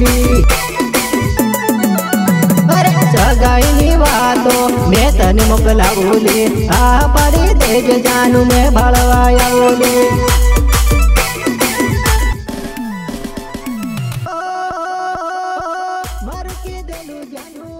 गेली सगळी वातो मे तन मुख लावली आ परी देज जानू मे भळवायावली मरकी देलू जानू।